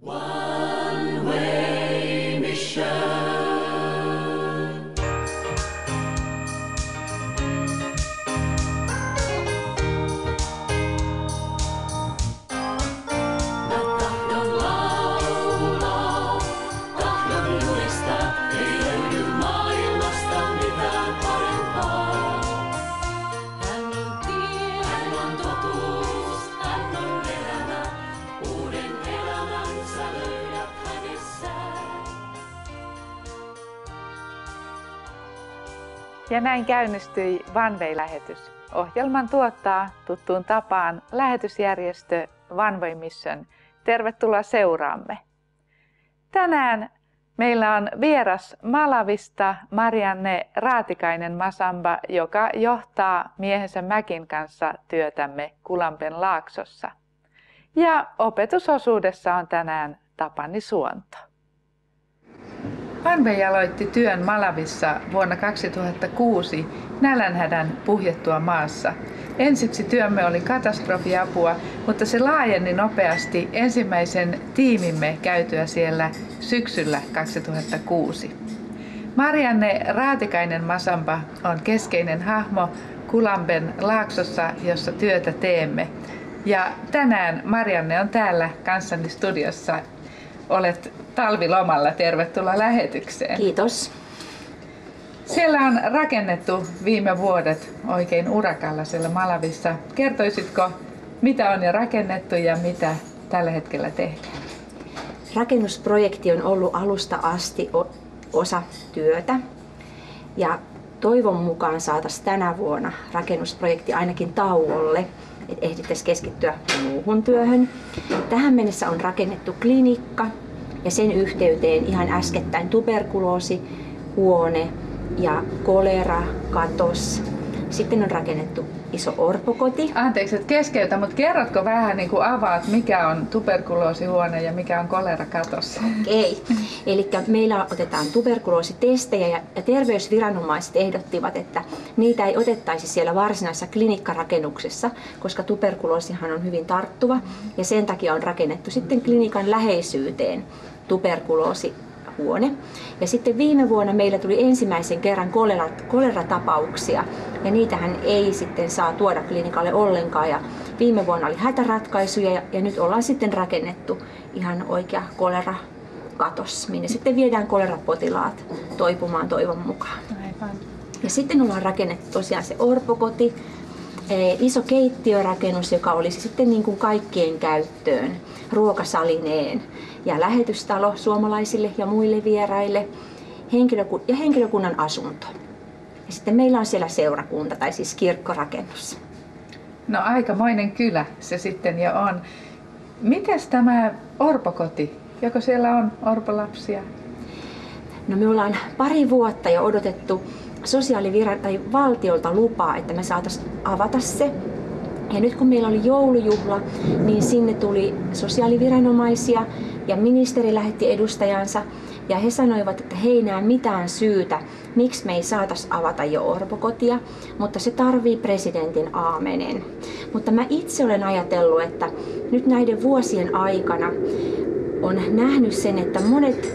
One way mission. Näin käynnistyi Vanvei-lähetys. Ohjelman tuottaa tuttuun tapaan lähetysjärjestö Way Mission. Tervetuloa seuraamme. Tänään meillä on vieras Malavista Marianne Raatikainen Masamba, joka johtaa miehensä Mäkin kanssa työtämme Kulampen laaksossa. Ja opetusosuudessa on tänään Tapani Suonto. Vanvei aloitti työn Malavissa vuonna 2006 nälänhädän puhjettua maassa. Ensiksi työmme oli katastrofiapua, mutta se laajeni nopeasti ensimmäisen tiimimme käytyä siellä syksyllä 2006. Marianne Raatikainen Masamba on keskeinen hahmo Kulamben laaksossa, jossa työtä teemme. Ja tänään Marianne on täällä kanssani studiossa. Olet talvilomalla. Tervetuloa lähetykseen. Kiitos. Siellä on rakennettu viime vuodet oikein urakalla siellä Malavissa. Kertoisitko, mitä on jo rakennettu ja mitä tällä hetkellä tehdään? Rakennusprojekti on ollut alusta asti osa työtä ja toivon mukaan saataisiin tänä vuonna rakennusprojekti ainakin tauolle, että ehdittäisiin keskittyä muuhun työhön. Tähän mennessä on rakennettu klinikka ja sen yhteyteen ihan äskettäin tuberkuloosihuone ja kolera, katos. Sitten on rakennettu iso orpokoti. Anteeksi, että keskeytä, mutta kerrotko vähän niin kuin avaat, mikä on tuberkuloosihuone ja mikä on kolera katossa? Okei. Eli meillä otetaan tuberkuloositestejä ja ja terveysviranomaiset ehdottivat, että niitä ei otettaisi siellä varsinaisessa klinikkarakennuksessa, koska tuberkuloosihan on hyvin tarttuva ja sen takia on rakennettu sitten klinikan läheisyyteen tuberkuloosihuone. Ja sitten viime vuonna meillä tuli ensimmäisen kerran kolera, koleratapauksia ja niitähän ei sitten saa tuoda klinikalle ollenkaan. Ja viime vuonna oli hätäratkaisuja ja, ja nyt ollaan sitten rakennettu ihan oikea kolera katos, minne sitten viedään kolerapotilaat toipumaan toivon mukaan. Aivan. Ja sitten ollaan rakennettu tosiaan se orpokoti, eh, iso keittiörakennus, joka olisi sitten niin kuin kaikkien käyttöön, ruokasalineen ja lähetystalo suomalaisille ja muille vieraille henkilöku- ja henkilökunnan asunto. Ja sitten meillä on siellä seurakunta tai siis kirkkorakennus. No aikamoinen kylä se sitten jo on. Mites tämä orpokoti? Joko siellä on orpolapsia? No me ollaan pari vuotta jo odotettu sosiaaliviran tai valtiolta lupaa, että me saataisiin avata se. Ja nyt kun meillä oli joulujuhla, niin sinne tuli sosiaaliviranomaisia ja ministeri lähetti edustajansa ja he sanoivat, että he ei näe mitään syytä, miksi me ei saataisi avata jo orpokotia, mutta se tarvii presidentin aamenen. Mutta mä itse olen ajatellut, että nyt näiden vuosien aikana on nähnyt sen, että monet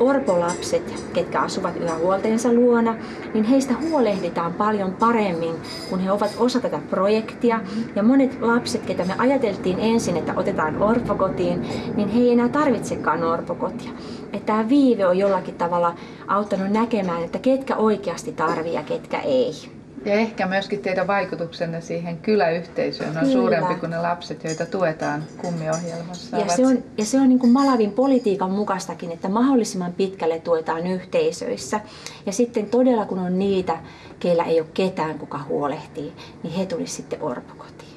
orpolapset, ketkä asuvat yhä huolteensa luona, niin heistä huolehditaan paljon paremmin, kun he ovat osa tätä projektia. Ja monet lapset, ketä me ajateltiin ensin, että otetaan orpokotiin, niin he ei enää tarvitsekaan orpokotia. Että tämä viive on jollakin tavalla auttanut näkemään, että ketkä oikeasti tarvii ja ketkä ei. Ja ehkä myöskin teidän vaikutuksenne siihen kyläyhteisöön on Kyllä. suurempi kuin ne lapset, joita tuetaan kummiohjelmassa. Ja ovat se, on, ja se on niin kuin Malavin politiikan mukaistakin, että mahdollisimman pitkälle tuetaan yhteisöissä. Ja sitten todella kun on niitä, keillä ei ole ketään, kuka huolehtii, niin he tulisi sitten orpokotiin.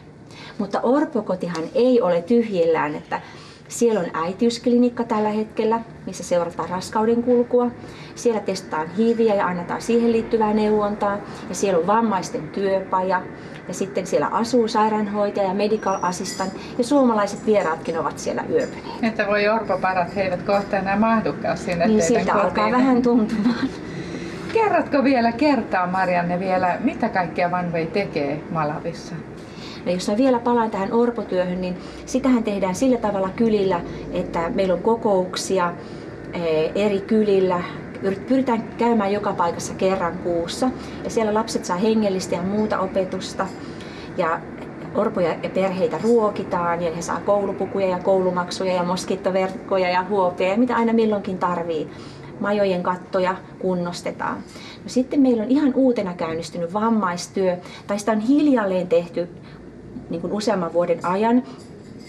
Mutta orpokotihan ei ole tyhjillään, että siellä on äitiysklinikka tällä hetkellä, missä seurataan raskauden kulkua. Siellä testataan hiiviä ja annetaan siihen liittyvää neuvontaa. Ja siellä on vammaisten työpaja. Ja sitten siellä asuu sairaanhoitaja ja medical assistant. Ja suomalaiset vieraatkin ovat siellä yöpyneet. Että voi orpoparat, he eivät kohta enää mahdukaan sinne Niin teidän siltä alkaa kotiin. vähän tuntumaan. Kerrotko vielä kertaa Marianne vielä, mitä kaikkea Vanvei tekee Malavissa? Ja jos mä vielä palaan tähän orpotyöhön, niin sitähän tehdään sillä tavalla kylillä, että meillä on kokouksia eh, eri kylillä, pyritään käymään joka paikassa kerran kuussa. Ja siellä lapset saa hengellistä ja muuta opetusta. Ja orpoja ja perheitä ruokitaan ja he saa koulupukuja ja koulumaksuja ja moskittoverkkoja ja huopia ja mitä aina milloinkin tarvii. Majojen kattoja kunnostetaan. No sitten meillä on ihan uutena käynnistynyt vammaistyö, tai sitä on hiljalleen tehty niin kuin useamman vuoden ajan,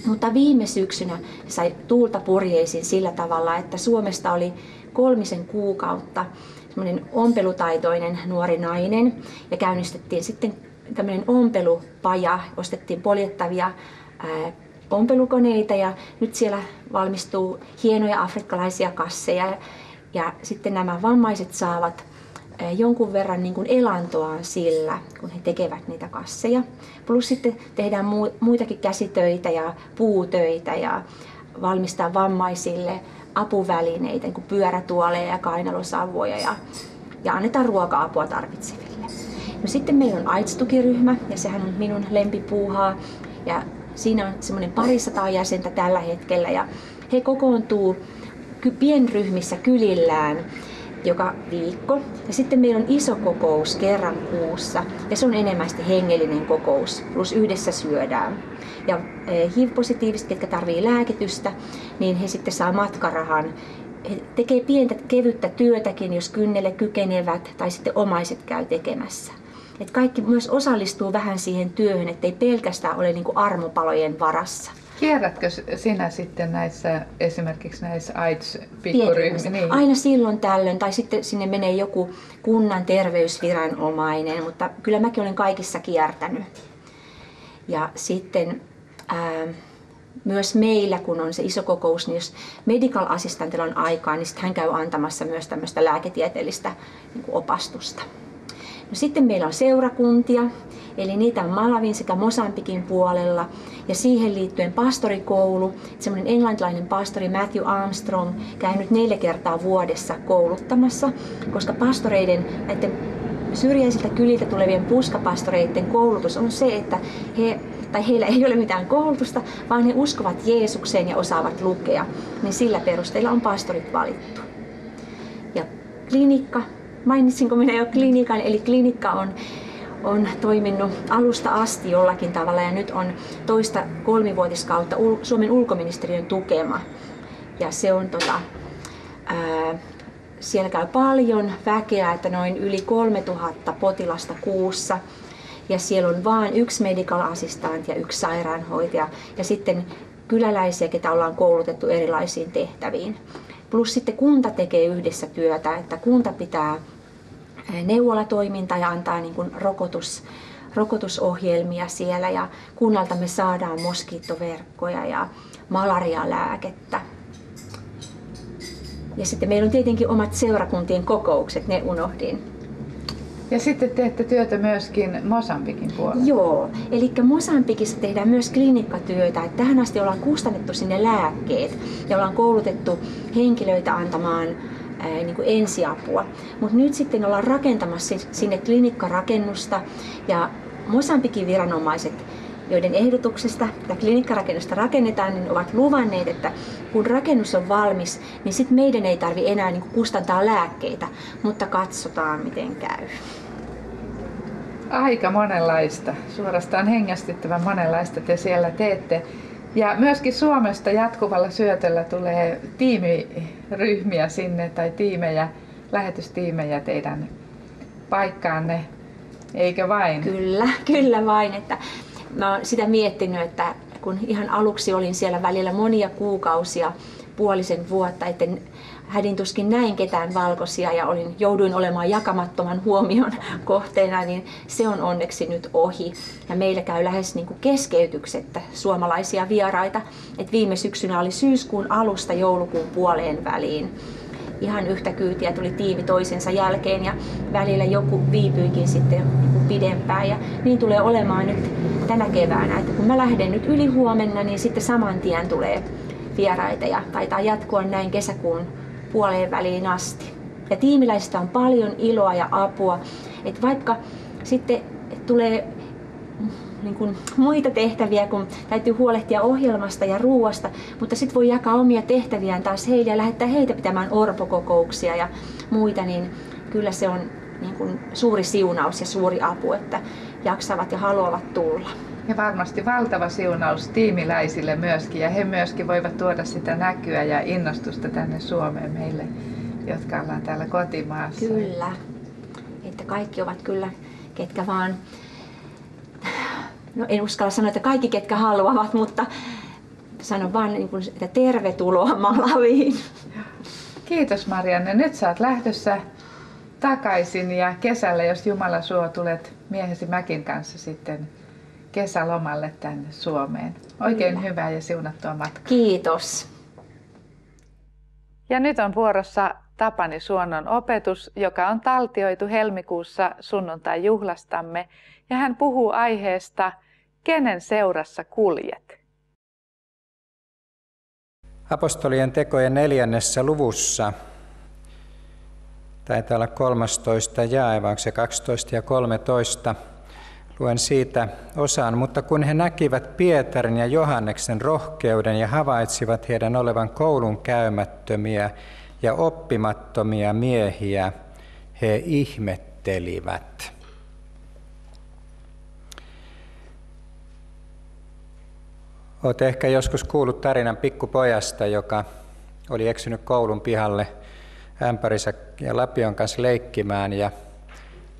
mutta viime syksynä sai tuulta purjeisiin sillä tavalla, että Suomesta oli kolmisen kuukautta semmoinen ompelutaitoinen nuori nainen. Ja käynnistettiin sitten tämmöinen ompelupaja, ostettiin poljettavia ää, ompelukoneita ja nyt siellä valmistuu hienoja afrikkalaisia kasseja. Ja sitten nämä vammaiset saavat jonkun verran niin kuin elantoaan sillä, kun he tekevät niitä kasseja. Plus sitten tehdään muitakin käsitöitä ja puutöitä ja valmistaa vammaisille apuvälineitä, niin kuin pyörätuoleja ja kainalosauvoja ja, ja annetaan ruoka-apua tarvitseville. No sitten meillä on AIDS-tukiryhmä ja sehän on minun lempipuuhaa ja siinä on semmoinen parisataa jäsentä tällä hetkellä ja he kokoontuu pienryhmissä kylillään joka viikko. Ja sitten meillä on iso kokous kerran kuussa ja se on enemmän hengellinen kokous, plus yhdessä syödään. Ja eh, HIV-positiiviset, jotka tarvii lääkitystä, niin he sitten saa matkarahan. He tekee pientä kevyttä työtäkin, jos kynnelle kykenevät, tai sitten omaiset käy tekemässä. Et kaikki myös osallistuu vähän siihen työhön, ettei pelkästään ole niinku armopalojen varassa. Kierrätkö sinä sitten näissä, esimerkiksi näissä AIDS-pikkuryhmissä? Niin. Aina silloin tällöin, tai sitten sinne menee joku kunnan terveysviranomainen, mutta kyllä mäkin olen kaikissa kiertänyt. Ja sitten ää, myös meillä, kun on se iso kokous, niin jos medical assistantilla on aikaa, niin sitten hän käy antamassa myös tämmöistä lääketieteellistä niin opastusta. No sitten meillä on seurakuntia, eli niitä on Malavin sekä Mosambikin puolella. Ja siihen liittyen pastorikoulu, semmoinen englantilainen pastori Matthew Armstrong käynyt neljä kertaa vuodessa kouluttamassa, koska pastoreiden, näiden syrjäisiltä kyliltä tulevien puskapastoreiden koulutus on se, että he tai heillä ei ole mitään koulutusta, vaan he uskovat Jeesukseen ja osaavat lukea, niin sillä perusteella on pastorit valittu. Ja klinikka, mainitsinko minä jo klinikan, eli klinikka on on toiminut alusta asti jollakin tavalla ja nyt on toista kolmivuotiskautta Suomen ulkoministeriön tukema. Ja se on tota, ää, siellä käy paljon väkeä, että noin yli 3000 potilasta kuussa. Ja siellä on vain yksi medical assistant ja yksi sairaanhoitaja. Ja sitten kyläläisiä, ketä ollaan koulutettu erilaisiin tehtäviin. Plus sitten kunta tekee yhdessä työtä, että kunta pitää neuvolatoiminta ja antaa niin kuin rokotus, rokotusohjelmia siellä ja kunnalta me saadaan moskiittoverkkoja ja malarialääkettä. Ja sitten meillä on tietenkin omat seurakuntien kokoukset, ne unohdin. Ja sitten teette työtä myöskin Mosambikin puolella. Joo, eli Mosambikissa tehdään myös klinikkatyötä. Että tähän asti ollaan kustannettu sinne lääkkeet ja ollaan koulutettu henkilöitä antamaan ää, niin kuin ensiapua. Mutta nyt sitten ollaan rakentamassa sinne klinikkarakennusta ja Mosambikin viranomaiset joiden ehdotuksesta tätä klinikkarakennusta rakennetaan, niin ovat luvanneet, että kun rakennus on valmis, niin sitten meidän ei tarvi enää niin kustantaa lääkkeitä, mutta katsotaan miten käy. Aika monenlaista, suorastaan hengästyttävän monenlaista te siellä teette. Ja myöskin Suomesta jatkuvalla syötöllä tulee tiimiryhmiä sinne tai tiimejä, lähetystiimejä teidän paikkaanne, eikö vain? Kyllä, kyllä vain. Että mä oon sitä miettinyt, että kun ihan aluksi olin siellä välillä monia kuukausia, puolisen vuotta, etten hädin tuskin näin ketään valkoisia ja olin, jouduin olemaan jakamattoman huomion kohteena, niin se on onneksi nyt ohi. Ja meillä käy lähes niin kuin keskeytyksettä suomalaisia vieraita. Et viime syksynä oli syyskuun alusta joulukuun puoleen väliin. Ihan yhtä kyytiä tuli tiimi toisensa jälkeen ja välillä joku viipyikin sitten niin kuin pidempään. Ja niin tulee olemaan nyt tänä keväänä, että kun mä lähden nyt yli huomenna, niin sitten saman tien tulee vieraita ja taitaa jatkua näin kesäkuun puoleen väliin asti. Ja tiimiläisistä on paljon iloa ja apua, että vaikka sitten tulee niin kuin muita tehtäviä, kun täytyy huolehtia ohjelmasta ja ruuasta, mutta sitten voi jakaa omia tehtäviään taas heille ja lähettää heitä pitämään orpokokouksia ja muita, niin kyllä se on niin kuin suuri siunaus ja suuri apu, että jaksavat ja haluavat tulla. Ja varmasti valtava siunaus tiimiläisille myöskin, ja he myöskin voivat tuoda sitä näkyä ja innostusta tänne Suomeen meille, jotka ollaan täällä kotimaassa. Kyllä, että kaikki ovat kyllä, ketkä vaan, no en uskalla sanoa, että kaikki ketkä haluavat, mutta sanon vaan, niin kuin, että tervetuloa Malaviin. Kiitos Marianne. Nyt sä oot lähdössä takaisin ja kesällä, jos Jumala suo, tulet miehesi Mäkin kanssa sitten kesälomalle tänne Suomeen. Oikein Kyllä. hyvää ja siunattua matkaa. Kiitos. Ja nyt on vuorossa Tapani Suonnon opetus, joka on taltioitu helmikuussa sunnuntai-juhlastamme. Ja hän puhuu aiheesta, kenen seurassa kuljet. Apostolien tekojen neljännessä luvussa, taitaa olla 13 jae, se 12 ja 13, Luen siitä osan, mutta kun he näkivät Pietarin ja Johanneksen rohkeuden ja havaitsivat heidän olevan koulun käymättömiä ja oppimattomia miehiä, he ihmettelivät. Olet ehkä joskus kuullut tarinan pikkupojasta, joka oli eksynyt koulun pihalle ämpärinsä ja lapion kanssa leikkimään ja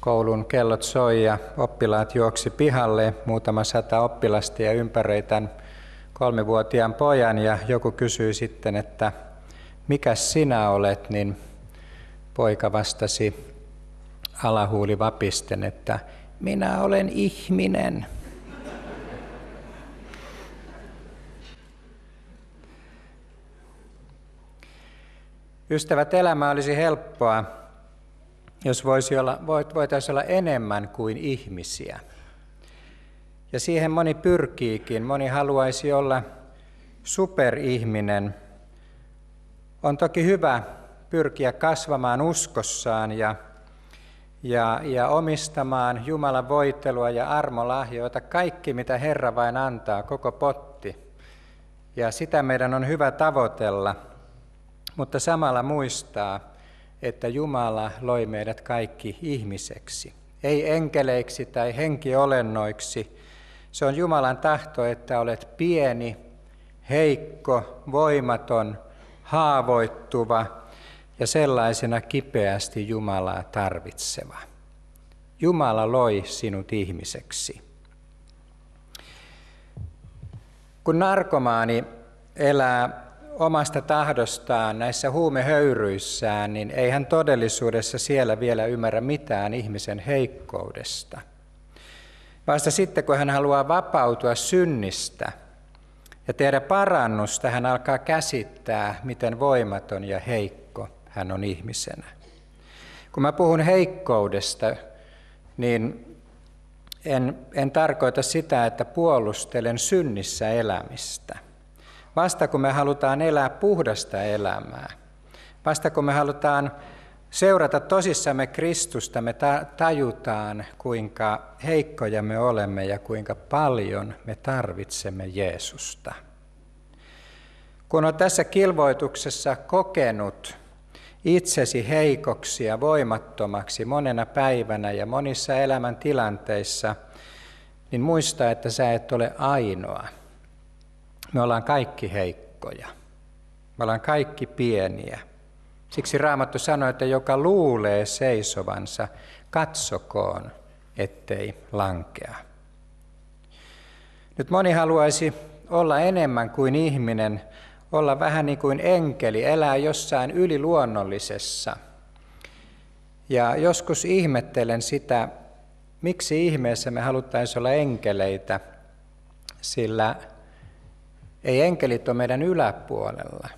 Koulun kellot soi ja oppilaat juoksi pihalle, muutama sata oppilasta ja ympäröi tämän kolmivuotiaan pojan. Ja joku kysyi sitten, että mikä sinä olet, niin poika vastasi alahuuli vapisten, että minä olen ihminen. Ystävät, elämä olisi helppoa, jos voisi olla, voitaisiin olla enemmän kuin ihmisiä. Ja siihen moni pyrkiikin, moni haluaisi olla superihminen. On toki hyvä pyrkiä kasvamaan uskossaan ja, ja, ja omistamaan Jumalan voitelua ja armolahjoita, kaikki mitä Herra vain antaa, koko potti. Ja sitä meidän on hyvä tavoitella, mutta samalla muistaa, että Jumala loi meidät kaikki ihmiseksi. Ei enkeleiksi tai henkiolennoiksi. Se on Jumalan tahto, että olet pieni, heikko, voimaton, haavoittuva ja sellaisena kipeästi Jumalaa tarvitseva. Jumala loi sinut ihmiseksi. Kun narkomaani elää omasta tahdostaan näissä huumehöyryissään, niin ei hän todellisuudessa siellä vielä ymmärrä mitään ihmisen heikkoudesta. Vasta sitten, kun hän haluaa vapautua synnistä ja tehdä parannusta, hän alkaa käsittää, miten voimaton ja heikko hän on ihmisenä. Kun mä puhun heikkoudesta, niin en, en tarkoita sitä, että puolustelen synnissä elämistä. Vasta kun me halutaan elää puhdasta elämää, vasta kun me halutaan seurata tosissamme Kristusta, me tajutaan, kuinka heikkoja me olemme ja kuinka paljon me tarvitsemme Jeesusta. Kun on tässä kilvoituksessa kokenut itsesi heikoksi ja voimattomaksi monena päivänä ja monissa elämän tilanteissa, niin muista, että sä et ole ainoa. Me ollaan kaikki heikkoja. Me ollaan kaikki pieniä. Siksi Raamattu sanoi, että joka luulee seisovansa, katsokoon, ettei lankea. Nyt moni haluaisi olla enemmän kuin ihminen, olla vähän niin kuin enkeli, elää jossain yliluonnollisessa. Ja joskus ihmettelen sitä, miksi ihmeessä me haluttaisiin olla enkeleitä, sillä ei enkelit ole meidän yläpuolella.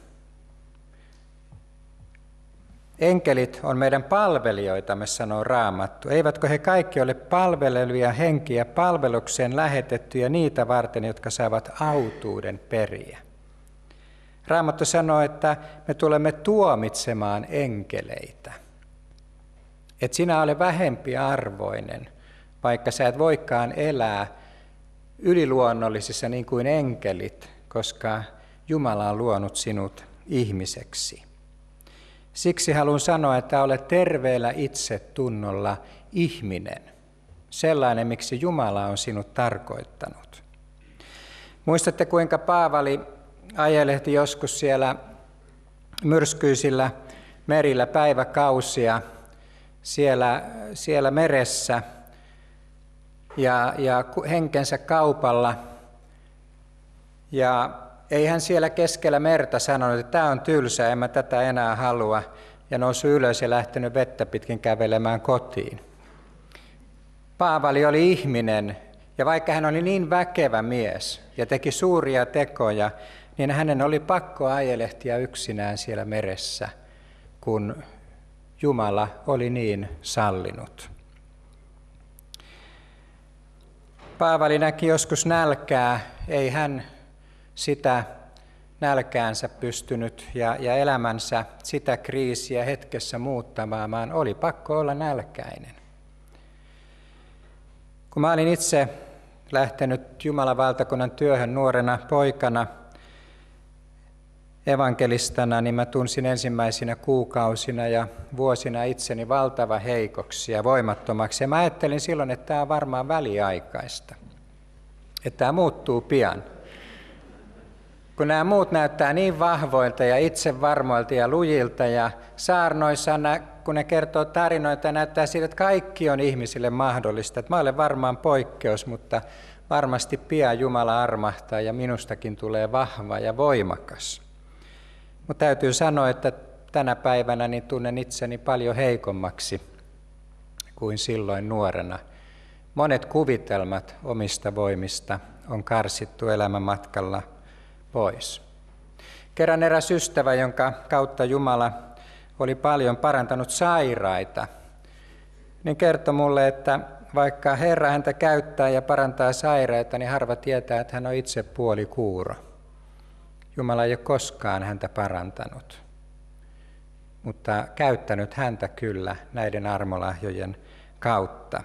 Enkelit on meidän palvelijoitamme, sanoo Raamattu. Eivätkö he kaikki ole palvelevia henkiä palvelukseen lähetettyjä niitä varten, jotka saavat autuuden periä? Raamattu sanoo, että me tulemme tuomitsemaan enkeleitä. Et sinä ole vähempi arvoinen, vaikka sä et voikaan elää yliluonnollisissa niin kuin enkelit, koska Jumala on luonut sinut ihmiseksi. Siksi haluan sanoa, että olet terveellä itsetunnolla ihminen, sellainen, miksi Jumala on sinut tarkoittanut. Muistatte, kuinka Paavali ajelehti joskus siellä myrskyisillä merillä päiväkausia siellä, siellä meressä ja, ja henkensä kaupalla. Ja ei hän siellä keskellä merta sanonut, että tämä on tylsä, en mä tätä enää halua, ja noussut ylös ja lähtenyt vettä pitkin kävelemään kotiin. Paavali oli ihminen, ja vaikka hän oli niin väkevä mies ja teki suuria tekoja, niin hänen oli pakko ajelehtia yksinään siellä meressä, kun Jumala oli niin sallinut. Paavali näki joskus nälkää, ei hän sitä nälkäänsä pystynyt ja, ja elämänsä sitä kriisiä hetkessä muuttamaan, vaan oli pakko olla nälkäinen. Kun mä olin itse lähtenyt Jumalan valtakunnan työhön nuorena poikana evankelistana, niin mä tunsin ensimmäisinä kuukausina ja vuosina itseni valtava heikoksi ja voimattomaksi. Ja mä ajattelin silloin, että tämä on varmaan väliaikaista, että tämä muuttuu pian kun nämä muut näyttää niin vahvoilta ja itsevarmoilta ja lujilta ja saarnoissa, kun ne kertoo tarinoita, näyttää siltä, että kaikki on ihmisille mahdollista. Että mä olen varmaan poikkeus, mutta varmasti pian Jumala armahtaa ja minustakin tulee vahva ja voimakas. Mutta täytyy sanoa, että tänä päivänä niin tunnen itseni paljon heikommaksi kuin silloin nuorena. Monet kuvitelmat omista voimista on karsittu elämän matkalla – pois. Kerran eräs ystävä, jonka kautta Jumala oli paljon parantanut sairaita, niin kertoi mulle, että vaikka Herra häntä käyttää ja parantaa sairaita, niin harva tietää, että hän on itse puoli kuuro. Jumala ei ole koskaan häntä parantanut, mutta käyttänyt häntä kyllä näiden armolahjojen kautta.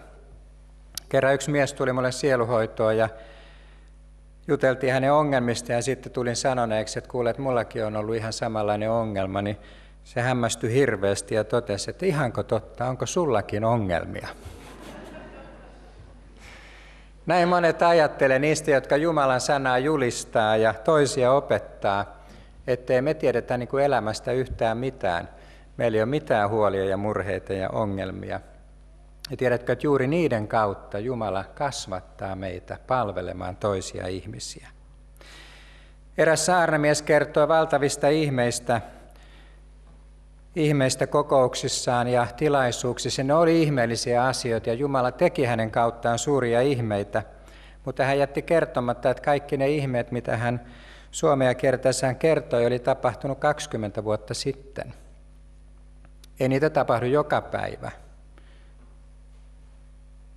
Kerran yksi mies tuli mulle sieluhoitoon ja juteltiin hänen ongelmista ja sitten tulin sanoneeksi, että kuulet, että mullakin on ollut ihan samanlainen ongelma, niin se hämmästyi hirveästi ja totesi, että ihanko totta, onko sullakin ongelmia? Näin monet ajattelee niistä, jotka Jumalan sanaa julistaa ja toisia opettaa, ettei me tiedetä niin kuin elämästä yhtään mitään. Meillä ei ole mitään huolia ja murheita ja ongelmia. Ja tiedätkö, että juuri niiden kautta Jumala kasvattaa meitä palvelemaan toisia ihmisiä. Eräs saarnamies kertoo valtavista ihmeistä, ihmeistä kokouksissaan ja tilaisuuksissa. Ne oli ihmeellisiä asioita ja Jumala teki hänen kauttaan suuria ihmeitä, mutta hän jätti kertomatta, että kaikki ne ihmeet, mitä hän Suomea kertaessaan kertoi, oli tapahtunut 20 vuotta sitten. Ei niitä tapahdu joka päivä,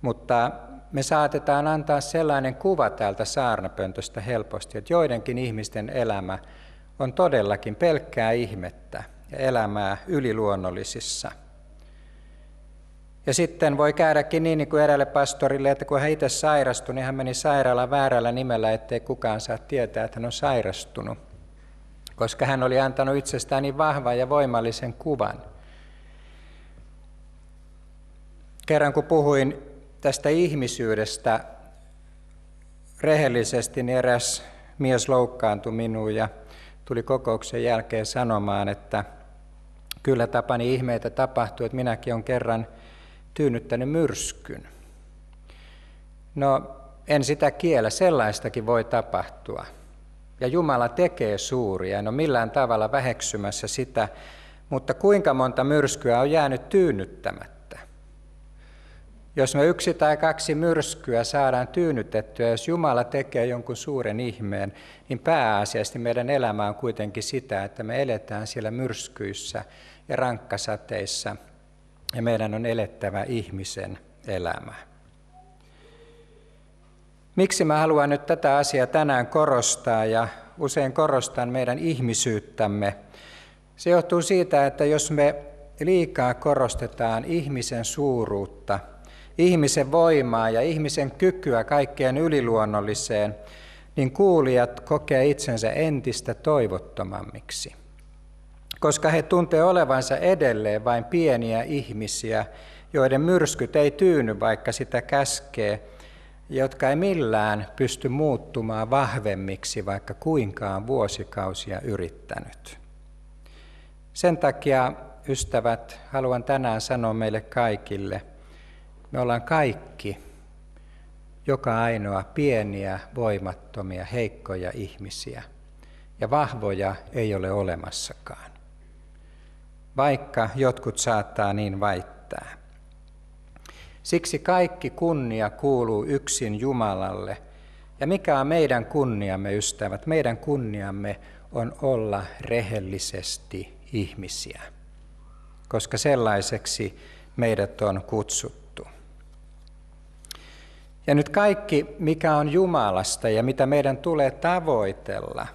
mutta me saatetaan antaa sellainen kuva täältä saarnapöntöstä helposti, että joidenkin ihmisten elämä on todellakin pelkkää ihmettä ja elämää yliluonnollisissa. Ja sitten voi käydäkin niin, niin kuin erälle pastorille, että kun hän itse sairastui, niin hän meni sairaalaan väärällä nimellä, ettei kukaan saa tietää, että hän on sairastunut. Koska hän oli antanut itsestään niin vahvan ja voimallisen kuvan. Kerran kun puhuin tästä ihmisyydestä rehellisesti, niin eräs mies loukkaantui minuun ja tuli kokouksen jälkeen sanomaan, että kyllä tapani ihmeitä tapahtui, että minäkin olen kerran tyynnyttänyt myrskyn. No, en sitä kiellä, sellaistakin voi tapahtua. Ja Jumala tekee suuria, en ole millään tavalla väheksymässä sitä, mutta kuinka monta myrskyä on jäänyt tyynnyttämättä? Jos me yksi tai kaksi myrskyä saadaan tyynnytettyä, jos Jumala tekee jonkun suuren ihmeen, niin pääasiassa meidän elämä on kuitenkin sitä, että me eletään siellä myrskyissä ja rankkasateissa, ja meidän on elettävä ihmisen elämä. Miksi mä haluan nyt tätä asiaa tänään korostaa ja usein korostan meidän ihmisyyttämme? Se johtuu siitä, että jos me liikaa korostetaan ihmisen suuruutta – ihmisen voimaa ja ihmisen kykyä kaikkeen yliluonnolliseen, niin kuulijat kokee itsensä entistä toivottomammiksi, koska he tuntee olevansa edelleen vain pieniä ihmisiä, joiden myrskyt ei tyyny, vaikka sitä käskee, jotka ei millään pysty muuttumaan vahvemmiksi, vaikka kuinkaan vuosikausia yrittänyt. Sen takia, ystävät, haluan tänään sanoa meille kaikille, me ollaan kaikki, joka ainoa pieniä, voimattomia, heikkoja ihmisiä, ja vahvoja ei ole olemassakaan, vaikka jotkut saattaa niin väittää. Siksi kaikki kunnia kuuluu yksin Jumalalle. Ja mikä on meidän kunniamme, ystävät? Meidän kunniamme on olla rehellisesti ihmisiä, koska sellaiseksi meidät on kutsuttu. Ja nyt kaikki, mikä on Jumalasta ja mitä meidän tulee tavoitella.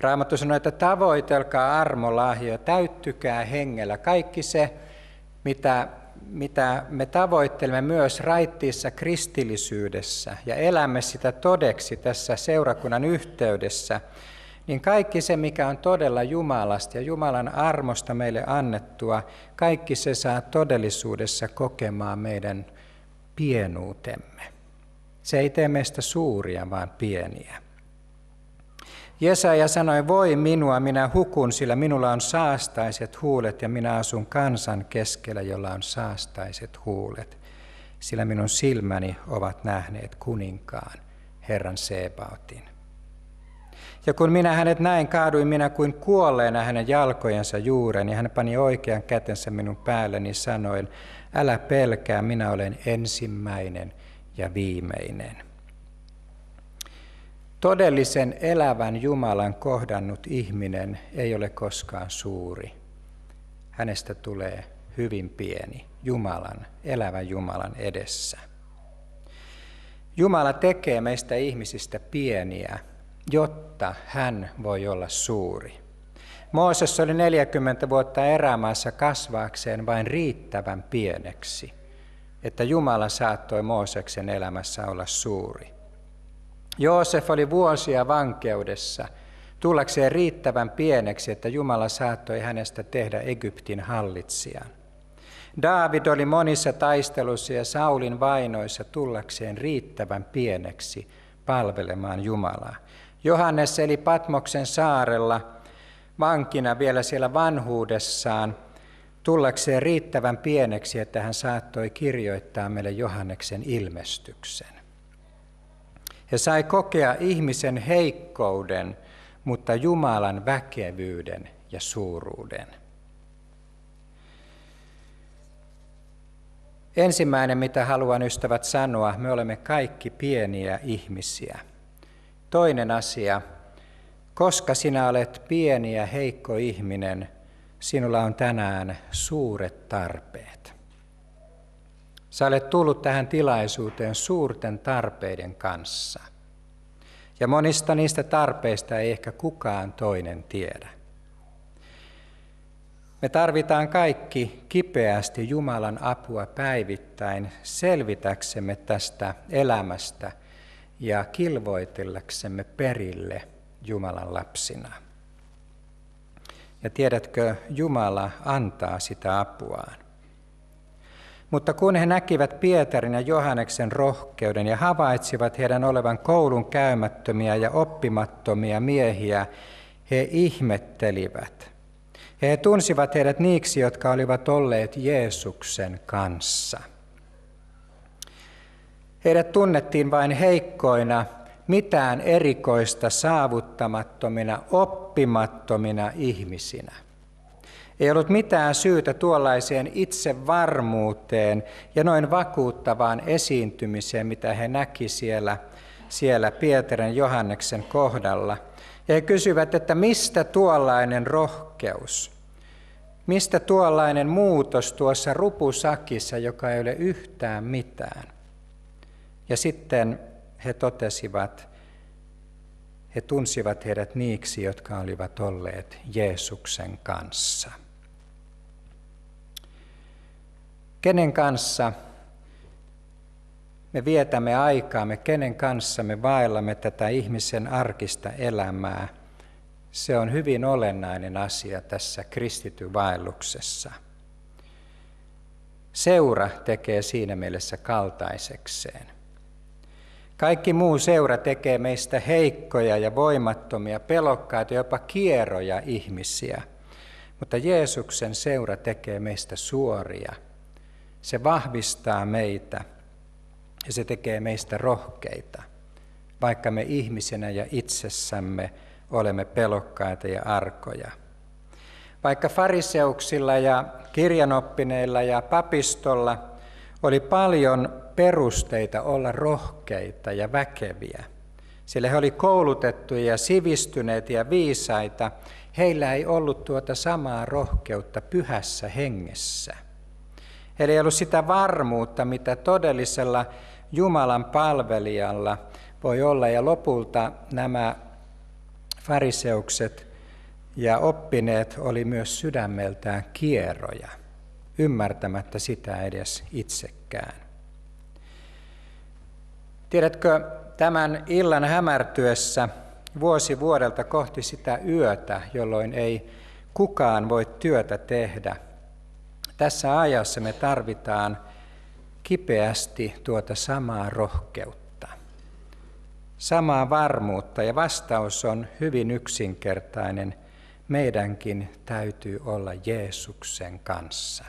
Raamattu sanoo, että tavoitelkaa armolahjoja, täyttykää hengellä. Kaikki se, mitä mitä me tavoittelemme myös raittiissa kristillisyydessä ja elämme sitä todeksi tässä seurakunnan yhteydessä, niin kaikki se, mikä on todella Jumalasta ja Jumalan armosta meille annettua, kaikki se saa todellisuudessa kokemaan meidän pienuutemme. Se ei tee meistä suuria, vaan pieniä. Jesaja sanoi, voi minua, minä hukun, sillä minulla on saastaiset huulet ja minä asun kansan keskellä, jolla on saastaiset huulet. Sillä minun silmäni ovat nähneet kuninkaan, Herran Sebaotin. Ja kun minä hänet näin, kaaduin minä kuin kuolleena hänen jalkojensa juuren, ja hän pani oikean kätensä minun päälleni sanoen, älä pelkää, minä olen ensimmäinen ja viimeinen. Todellisen elävän Jumalan kohdannut ihminen ei ole koskaan suuri. Hänestä tulee hyvin pieni Jumalan, elävän Jumalan edessä. Jumala tekee meistä ihmisistä pieniä, jotta hän voi olla suuri. Mooses oli 40 vuotta erämaassa kasvaakseen vain riittävän pieneksi, että Jumala saattoi Mooseksen elämässä olla suuri. Joosef oli vuosia vankeudessa tullakseen riittävän pieneksi, että Jumala saattoi hänestä tehdä Egyptin hallitsijan. Daavid oli monissa taisteluissa ja Saulin vainoissa tullakseen riittävän pieneksi palvelemaan Jumalaa. Johannes eli Patmoksen saarella vankina vielä siellä vanhuudessaan tullakseen riittävän pieneksi, että hän saattoi kirjoittaa meille Johanneksen ilmestyksen. He sai kokea ihmisen heikkouden, mutta Jumalan väkevyyden ja suuruuden. Ensimmäinen, mitä haluan ystävät sanoa, me olemme kaikki pieniä ihmisiä. Toinen asia, koska sinä olet pieni ja heikko ihminen, sinulla on tänään suuret tarpeet. Sä olet tullut tähän tilaisuuteen suurten tarpeiden kanssa. Ja monista niistä tarpeista ei ehkä kukaan toinen tiedä. Me tarvitaan kaikki kipeästi Jumalan apua päivittäin selvitäksemme tästä elämästä ja kilvoitellaksemme perille Jumalan lapsina. Ja tiedätkö, Jumala antaa sitä apuaan. Mutta kun he näkivät Pietarin ja Johanneksen rohkeuden ja havaitsivat heidän olevan koulun käymättömiä ja oppimattomia miehiä, he ihmettelivät. He tunsivat heidät niiksi, jotka olivat olleet Jeesuksen kanssa. Heidät tunnettiin vain heikkoina, mitään erikoista saavuttamattomina, oppimattomina ihmisinä. Ei ollut mitään syytä tuollaiseen itsevarmuuteen ja noin vakuuttavaan esiintymiseen, mitä he näki siellä, siellä Pietarin Johanneksen kohdalla. Ja he kysyvät, että mistä tuollainen rohkeus? Mistä tuollainen muutos tuossa rupusakissa, joka ei ole yhtään mitään? Ja sitten he totesivat, he tunsivat heidät niiksi, jotka olivat olleet Jeesuksen kanssa. Kenen kanssa me vietämme aikaamme, kenen kanssa me vaellamme tätä ihmisen arkista elämää, se on hyvin olennainen asia tässä kristityn vaelluksessa. Seura tekee siinä mielessä kaltaisekseen. Kaikki muu seura tekee meistä heikkoja ja voimattomia, pelokkaita, jopa kieroja ihmisiä. Mutta Jeesuksen seura tekee meistä suoria. Se vahvistaa meitä ja se tekee meistä rohkeita, vaikka me ihmisenä ja itsessämme olemme pelokkaita ja arkoja. Vaikka fariseuksilla ja kirjanoppineilla ja papistolla oli paljon perusteita olla rohkeita ja väkeviä, sillä he olivat koulutettuja ja sivistyneitä ja viisaita, heillä ei ollut tuota samaa rohkeutta pyhässä hengessä. Heillä ei ollut sitä varmuutta, mitä todellisella Jumalan palvelijalla voi olla, ja lopulta nämä fariseukset ja oppineet oli myös sydämeltään kierroja, ymmärtämättä sitä edes itsekään. Tiedätkö, tämän illan hämärtyessä vuosi vuodelta kohti sitä yötä, jolloin ei kukaan voi työtä tehdä. Tässä ajassa me tarvitaan kipeästi tuota samaa rohkeutta, samaa varmuutta ja vastaus on hyvin yksinkertainen. Meidänkin täytyy olla Jeesuksen kanssa.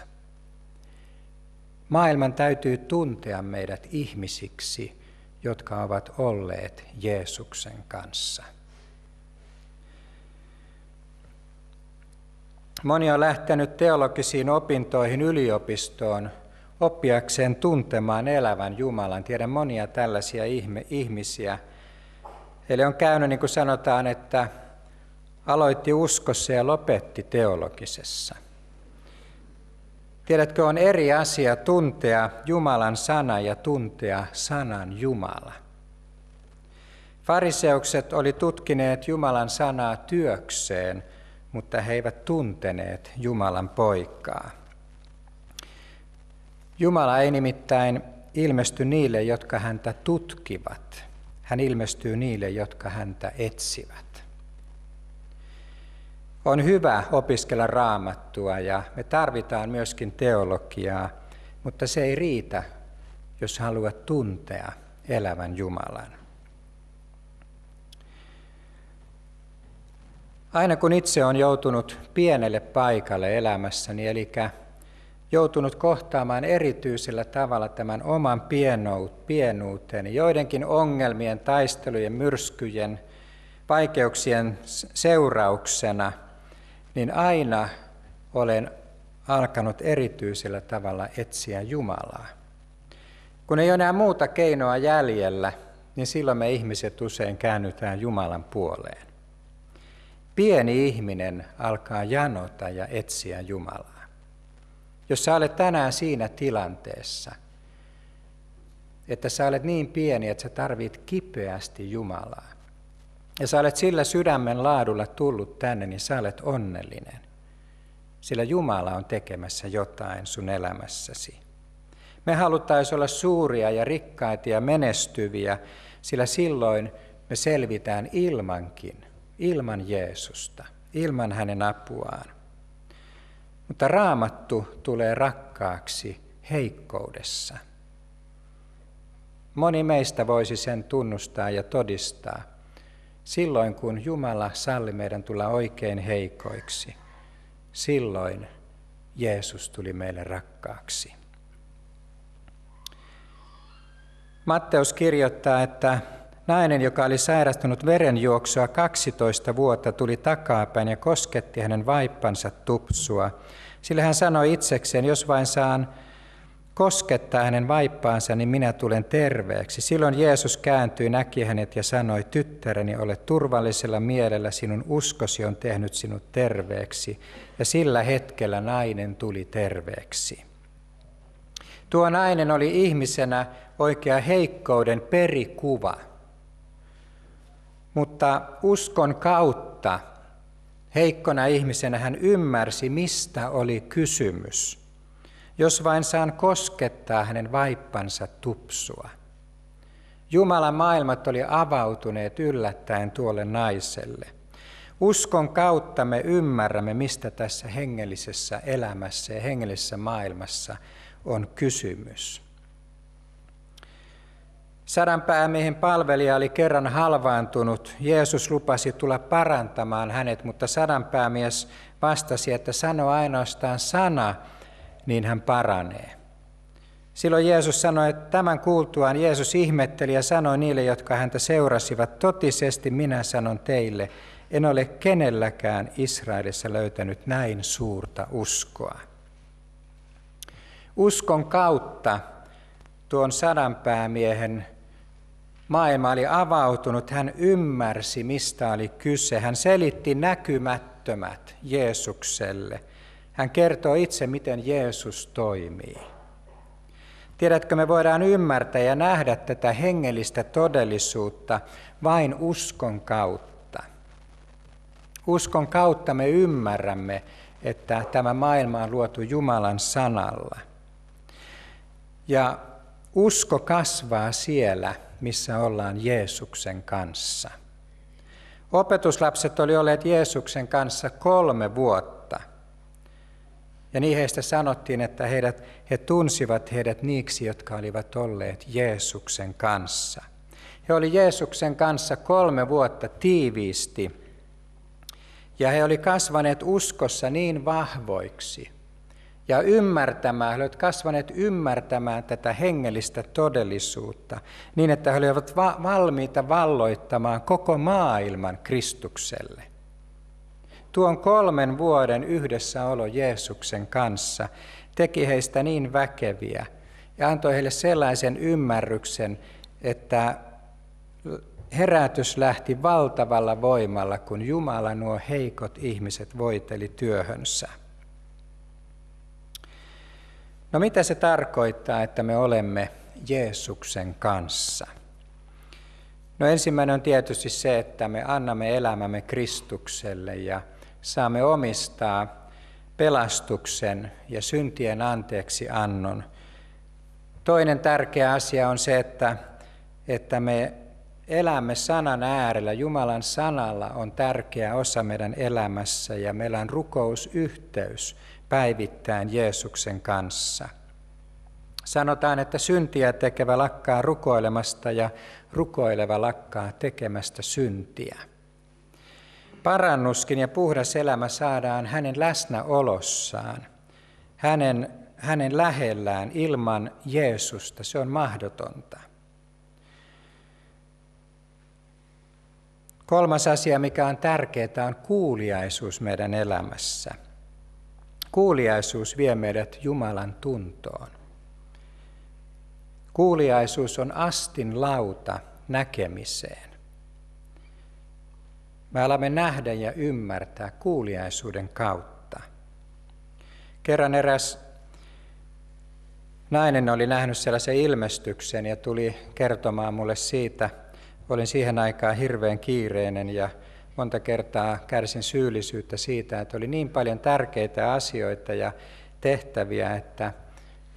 Maailman täytyy tuntea meidät ihmisiksi, jotka ovat olleet Jeesuksen kanssa. Moni on lähtenyt teologisiin opintoihin yliopistoon oppiakseen tuntemaan elävän Jumalan. Tiedän monia tällaisia ihmisiä. Eli on käynyt, niin kuin sanotaan, että aloitti uskossa ja lopetti teologisessa. Tiedätkö, on eri asia tuntea Jumalan sana ja tuntea sanan Jumala. Fariseukset oli tutkineet Jumalan sanaa työkseen, mutta he eivät tunteneet Jumalan poikaa. Jumala ei nimittäin ilmesty niille, jotka häntä tutkivat. Hän ilmestyy niille, jotka häntä etsivät. On hyvä opiskella raamattua ja me tarvitaan myöskin teologiaa, mutta se ei riitä, jos haluat tuntea elävän Jumalan. Aina kun itse on joutunut pienelle paikalle elämässäni, eli joutunut kohtaamaan erityisellä tavalla tämän oman pienuuteni, joidenkin ongelmien, taistelujen, myrskyjen, vaikeuksien seurauksena – niin aina olen alkanut erityisellä tavalla etsiä Jumalaa. Kun ei ole enää muuta keinoa jäljellä, niin silloin me ihmiset usein käännytään Jumalan puoleen. Pieni ihminen alkaa janota ja etsiä Jumalaa. Jos sä olet tänään siinä tilanteessa, että sä olet niin pieni, että sä tarvit kipeästi Jumalaa, ja sä olet sillä sydämen laadulla tullut tänne, niin sä olet onnellinen. Sillä Jumala on tekemässä jotain sun elämässäsi. Me haluttaisiin olla suuria ja rikkaita ja menestyviä, sillä silloin me selvitään ilmankin, ilman Jeesusta, ilman hänen apuaan. Mutta raamattu tulee rakkaaksi heikkoudessa. Moni meistä voisi sen tunnustaa ja todistaa, Silloin kun Jumala salli meidän tulla oikein heikoiksi, silloin Jeesus tuli meille rakkaaksi. Matteus kirjoittaa, että nainen, joka oli sairastunut verenjuoksua 12 vuotta, tuli takapäin ja kosketti hänen vaippansa tupsua. Sillä hän sanoi itsekseen, jos vain saan koskettaa hänen vaippaansa, niin minä tulen terveeksi. Silloin Jeesus kääntyi, näki hänet ja sanoi, tyttäreni, ole turvallisella mielellä, sinun uskosi on tehnyt sinut terveeksi. Ja sillä hetkellä nainen tuli terveeksi. Tuo nainen oli ihmisenä oikea heikkouden perikuva. Mutta uskon kautta heikkona ihmisenä hän ymmärsi, mistä oli kysymys – jos vain saan koskettaa hänen vaippansa tupsua. Jumalan maailmat oli avautuneet yllättäen tuolle naiselle. Uskon kautta me ymmärrämme, mistä tässä hengellisessä elämässä ja hengellisessä maailmassa on kysymys. Sadanpäämiehen palvelija oli kerran halvaantunut. Jeesus lupasi tulla parantamaan hänet, mutta sadanpäämies vastasi, että sano ainoastaan sana, niin hän paranee. Silloin Jeesus sanoi, että tämän kuultuaan Jeesus ihmetteli ja sanoi niille, jotka häntä seurasivat, totisesti minä sanon teille, en ole kenelläkään Israelissa löytänyt näin suurta uskoa. Uskon kautta tuon sadanpäämiehen maailma oli avautunut, hän ymmärsi, mistä oli kyse. Hän selitti näkymättömät Jeesukselle. Hän kertoo itse, miten Jeesus toimii. Tiedätkö, me voidaan ymmärtää ja nähdä tätä hengellistä todellisuutta vain uskon kautta. Uskon kautta me ymmärrämme, että tämä maailma on luotu Jumalan sanalla. Ja usko kasvaa siellä, missä ollaan Jeesuksen kanssa. Opetuslapset oli olleet Jeesuksen kanssa kolme vuotta. Ja niin heistä sanottiin, että heidät, he tunsivat heidät niiksi, jotka olivat olleet Jeesuksen kanssa. He oli Jeesuksen kanssa kolme vuotta tiiviisti. Ja he oli kasvaneet uskossa niin vahvoiksi, ja ymmärtämään, he olivat kasvaneet ymmärtämään tätä hengellistä todellisuutta niin, että he olivat va- valmiita valloittamaan koko maailman Kristukselle. Tuon kolmen vuoden yhdessäolo Jeesuksen kanssa teki heistä niin väkeviä ja antoi heille sellaisen ymmärryksen, että herätys lähti valtavalla voimalla, kun Jumala nuo heikot ihmiset voiteli työhönsä. No mitä se tarkoittaa, että me olemme Jeesuksen kanssa? No ensimmäinen on tietysti se, että me annamme elämämme Kristukselle ja saamme omistaa pelastuksen ja syntien anteeksi annon. Toinen tärkeä asia on se, että, että me elämme sanan äärellä. Jumalan sanalla on tärkeä osa meidän elämässä ja meillä on rukousyhteys päivittäin Jeesuksen kanssa. Sanotaan, että syntiä tekevä lakkaa rukoilemasta ja rukoileva lakkaa tekemästä syntiä. Parannuskin ja puhdas elämä saadaan hänen läsnäolossaan, hänen, hänen lähellään ilman Jeesusta. Se on mahdotonta. Kolmas asia, mikä on tärkeää, on kuuliaisuus meidän elämässä. Kuuliaisuus vie meidät Jumalan tuntoon. Kuuliaisuus on astin lauta näkemiseen. Me alamme nähdä ja ymmärtää kuuliaisuuden kautta. Kerran eräs nainen oli nähnyt sellaisen ilmestyksen ja tuli kertomaan mulle siitä. Olin siihen aikaan hirveän kiireinen ja monta kertaa kärsin syyllisyyttä siitä, että oli niin paljon tärkeitä asioita ja tehtäviä, että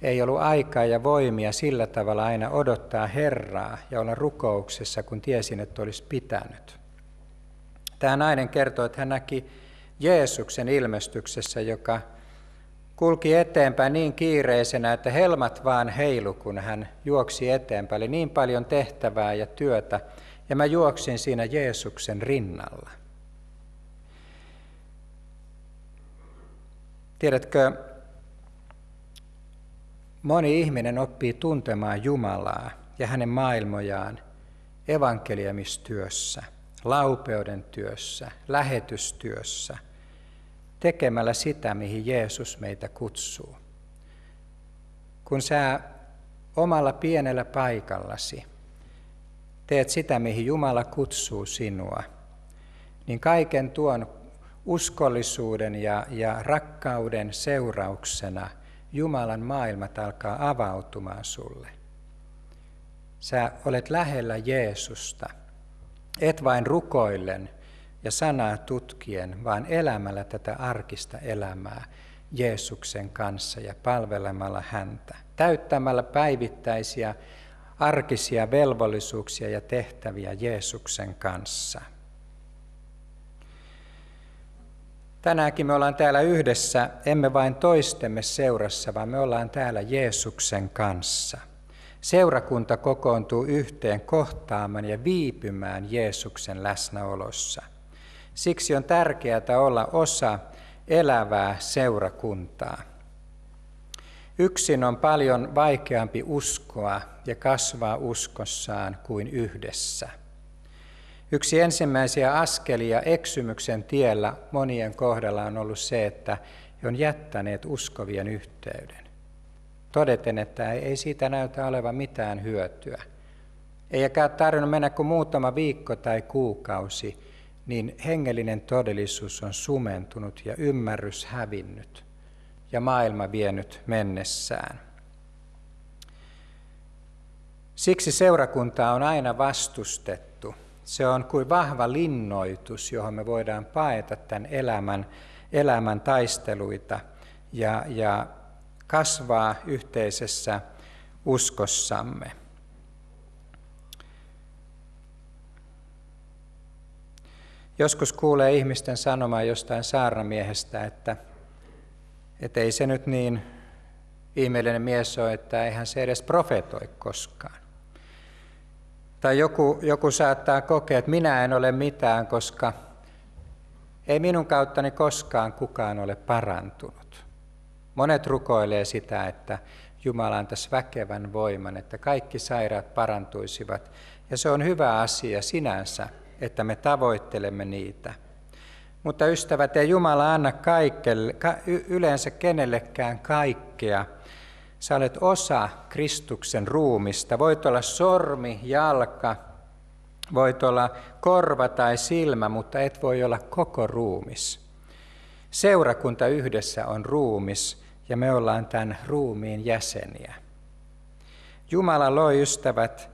ei ollut aikaa ja voimia sillä tavalla aina odottaa Herraa ja olla rukouksessa, kun tiesin, että olisi pitänyt. Tämä nainen kertoi, että hän näki Jeesuksen ilmestyksessä, joka kulki eteenpäin niin kiireisenä, että helmat vaan heilu, kun hän juoksi eteenpäin. Oli niin paljon tehtävää ja työtä, ja mä juoksin siinä Jeesuksen rinnalla. Tiedätkö, moni ihminen oppii tuntemaan Jumalaa ja hänen maailmojaan evankeliamistyössä, laupeuden työssä, lähetystyössä, tekemällä sitä, mihin Jeesus meitä kutsuu. Kun sä omalla pienellä paikallasi – teet sitä, mihin Jumala kutsuu sinua, niin kaiken tuon uskollisuuden ja, ja rakkauden seurauksena Jumalan maailmat alkaa avautumaan sulle. Sä olet lähellä Jeesusta, et vain rukoillen ja sanaa tutkien, vaan elämällä tätä arkista elämää Jeesuksen kanssa ja palvelemalla häntä, täyttämällä päivittäisiä arkisia velvollisuuksia ja tehtäviä Jeesuksen kanssa. Tänäänkin me ollaan täällä yhdessä, emme vain toistemme seurassa, vaan me ollaan täällä Jeesuksen kanssa. Seurakunta kokoontuu yhteen kohtaamaan ja viipymään Jeesuksen läsnäolossa. Siksi on tärkeää olla osa elävää seurakuntaa. Yksin on paljon vaikeampi uskoa ja kasvaa uskossaan kuin yhdessä. Yksi ensimmäisiä askelia eksymyksen tiellä monien kohdalla on ollut se, että he on jättäneet uskovien yhteyden. Todeten, että ei siitä näytä olevan mitään hyötyä. Eikä tarvinnut mennä kuin muutama viikko tai kuukausi, niin hengellinen todellisuus on sumentunut ja ymmärrys hävinnyt ja maailma vienyt mennessään. Siksi seurakuntaa on aina vastustettu. Se on kuin vahva linnoitus, johon me voidaan paeta tämän elämän, elämän taisteluita ja, ja kasvaa yhteisessä uskossamme. Joskus kuulee ihmisten sanomaan jostain saarnamiehestä, että, että ei se nyt niin ihmeellinen mies ole, että eihän se edes profetoi koskaan. Tai joku, joku saattaa kokea, että minä en ole mitään, koska ei minun kauttani koskaan kukaan ole parantunut. Monet rukoilee sitä, että Jumala antaisi väkevän voiman, että kaikki sairaat parantuisivat. Ja se on hyvä asia sinänsä, että me tavoittelemme niitä. Mutta ystävät, ei Jumala anna kaikelle, ka, yleensä kenellekään kaikkea. Sä olet osa Kristuksen ruumista. Voit olla sormi, jalka, voit olla korva tai silmä, mutta et voi olla koko ruumis. Seurakunta yhdessä on ruumis ja me ollaan tämän ruumiin jäseniä. Jumala loi ystävät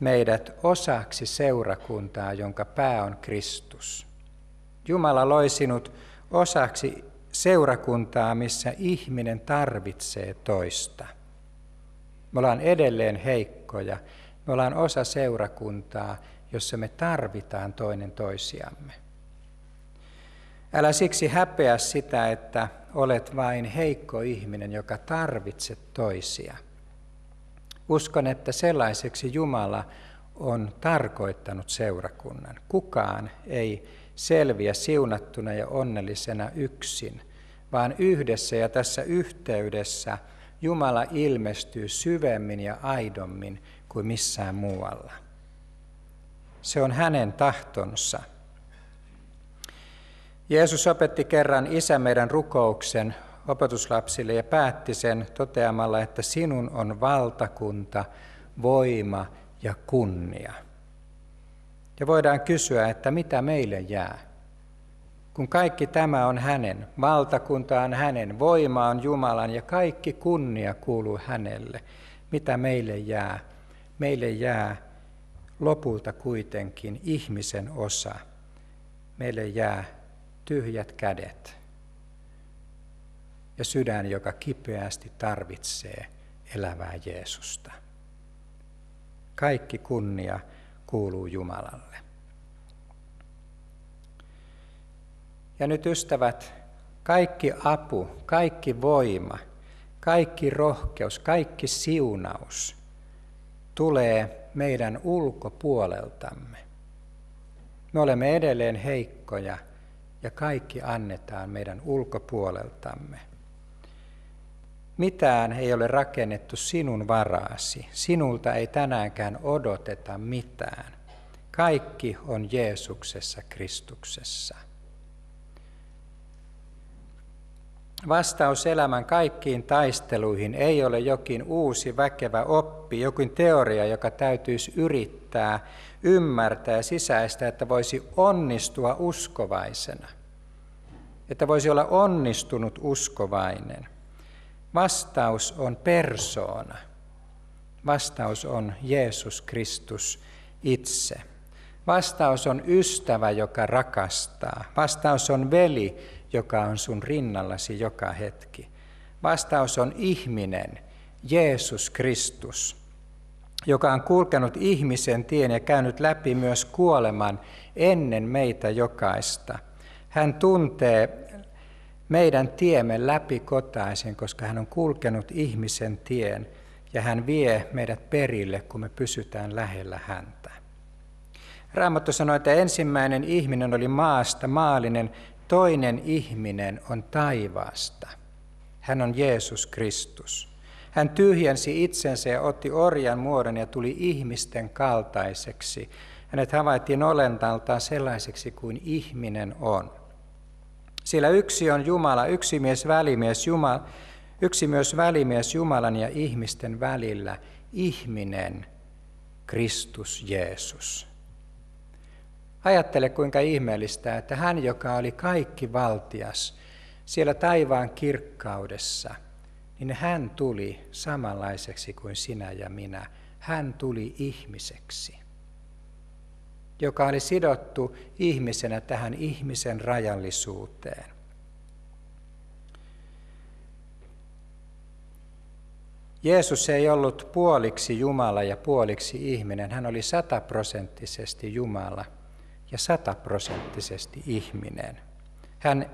meidät osaksi seurakuntaa, jonka pää on Kristus. Jumala loi sinut osaksi seurakuntaa, missä ihminen tarvitsee toista. Me ollaan edelleen heikkoja. Me ollaan osa seurakuntaa, jossa me tarvitaan toinen toisiamme. Älä siksi häpeä sitä, että olet vain heikko ihminen, joka tarvitset toisia – Uskon, että sellaiseksi Jumala on tarkoittanut seurakunnan. Kukaan ei selviä siunattuna ja onnellisena yksin, vaan yhdessä ja tässä yhteydessä Jumala ilmestyy syvemmin ja aidommin kuin missään muualla. Se on hänen tahtonsa. Jeesus opetti kerran Isä meidän rukouksen opetuslapsille ja päätti sen toteamalla, että sinun on valtakunta, voima ja kunnia. Ja voidaan kysyä, että mitä meille jää? Kun kaikki tämä on hänen, valtakunta on hänen, voima on Jumalan ja kaikki kunnia kuuluu hänelle, mitä meille jää? Meille jää lopulta kuitenkin ihmisen osa. Meille jää tyhjät kädet ja sydän, joka kipeästi tarvitsee elävää Jeesusta. Kaikki kunnia kuuluu Jumalalle. Ja nyt ystävät, kaikki apu, kaikki voima, kaikki rohkeus, kaikki siunaus tulee meidän ulkopuoleltamme. Me olemme edelleen heikkoja ja kaikki annetaan meidän ulkopuoleltamme. Mitään ei ole rakennettu sinun varaasi. Sinulta ei tänäänkään odoteta mitään. Kaikki on Jeesuksessa Kristuksessa. Vastaus elämän kaikkiin taisteluihin ei ole jokin uusi väkevä oppi, jokin teoria, joka täytyisi yrittää, ymmärtää ja sisäistä, että voisi onnistua uskovaisena. Että voisi olla onnistunut uskovainen – Vastaus on persoona. Vastaus on Jeesus Kristus itse. Vastaus on ystävä, joka rakastaa. Vastaus on veli, joka on sun rinnallasi joka hetki. Vastaus on ihminen, Jeesus Kristus, joka on kulkenut ihmisen tien ja käynyt läpi myös kuoleman ennen meitä jokaista. Hän tuntee meidän tiemme läpi kotaisen, koska hän on kulkenut ihmisen tien ja hän vie meidät perille, kun me pysytään lähellä häntä. Raamattu sanoi, että ensimmäinen ihminen oli maasta maallinen, toinen ihminen on taivaasta. Hän on Jeesus Kristus. Hän tyhjensi itsensä ja otti orjan muodon ja tuli ihmisten kaltaiseksi. Hänet havaittiin olentaltaan sellaiseksi kuin ihminen on. Sillä yksi on Jumala, yksi mies välimies, Jumala, yksi myös välimies Jumalan ja ihmisten välillä, ihminen, Kristus Jeesus. Ajattele kuinka ihmeellistä, että hän, joka oli kaikki valtias siellä taivaan kirkkaudessa, niin hän tuli samanlaiseksi kuin sinä ja minä. Hän tuli ihmiseksi, joka oli sidottu ihmisenä tähän ihmisen rajallisuuteen. Jeesus ei ollut puoliksi Jumala ja puoliksi ihminen. Hän oli sataprosenttisesti Jumala – ja sataprosenttisesti ihminen. Hän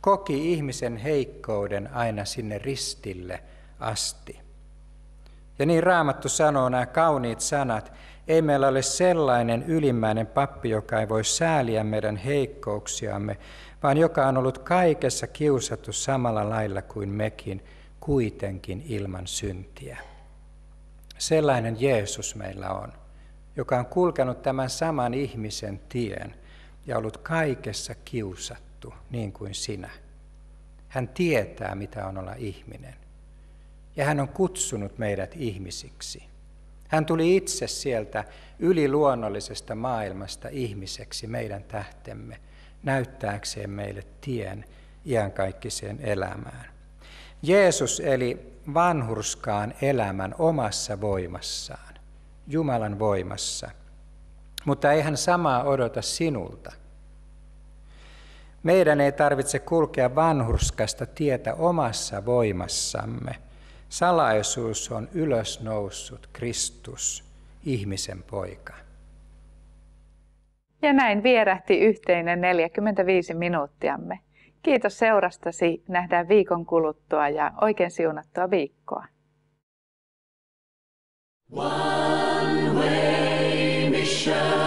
koki ihmisen heikkouden aina sinne ristille asti. Ja niin Raamattu sanoo nämä kauniit sanat, ei meillä ole sellainen ylimmäinen pappi, joka ei voi sääliä meidän heikkouksiamme, vaan joka on ollut kaikessa kiusattu samalla lailla kuin mekin, kuitenkin ilman syntiä. Sellainen Jeesus meillä on joka on kulkenut tämän saman ihmisen tien ja ollut kaikessa kiusattu niin kuin sinä. Hän tietää, mitä on olla ihminen. Ja hän on kutsunut meidät ihmisiksi. Hän tuli itse sieltä yliluonnollisesta maailmasta ihmiseksi meidän tähtemme, näyttääkseen meille tien iankaikkiseen elämään. Jeesus eli vanhurskaan elämän omassa voimassaan. Jumalan voimassa. Mutta ei hän samaa odota sinulta. Meidän ei tarvitse kulkea vanhurskasta tietä omassa voimassamme. Salaisuus on ylösnoussut Kristus, ihmisen poika. Ja näin vierähti yhteinen 45 minuuttiamme. Kiitos seurastasi. Nähdään viikon kuluttua ja oikein siunattua viikkoa. One way mission.